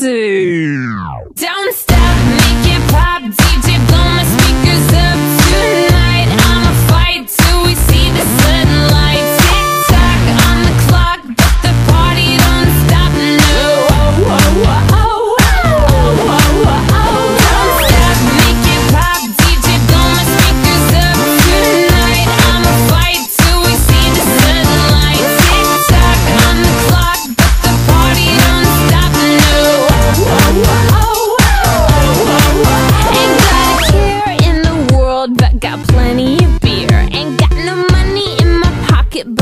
是。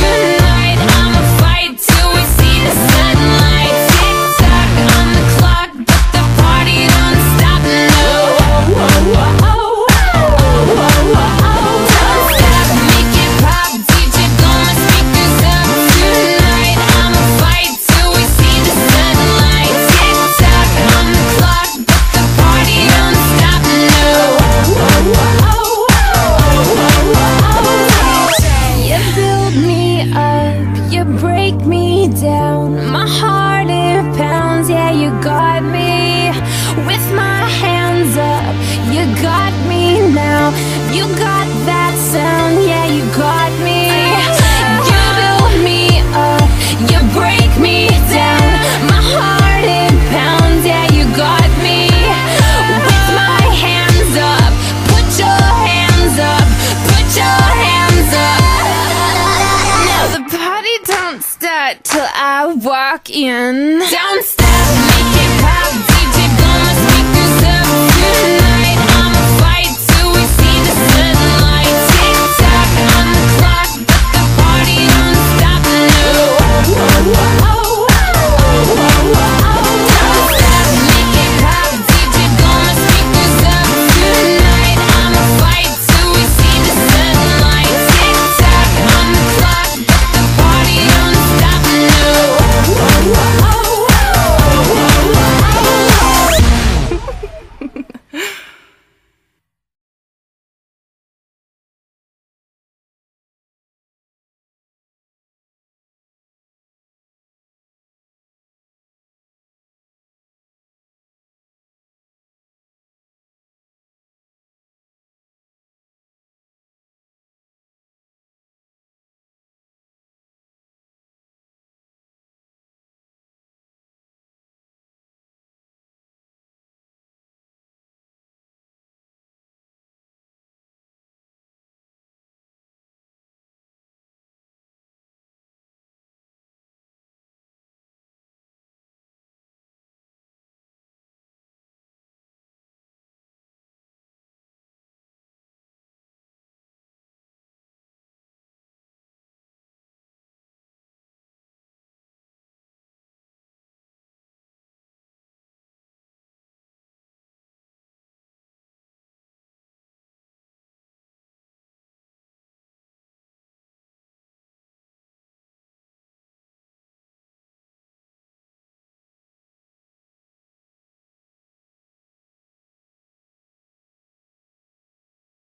Tonight I'ma fight till we see the sun. walk in. Downstairs.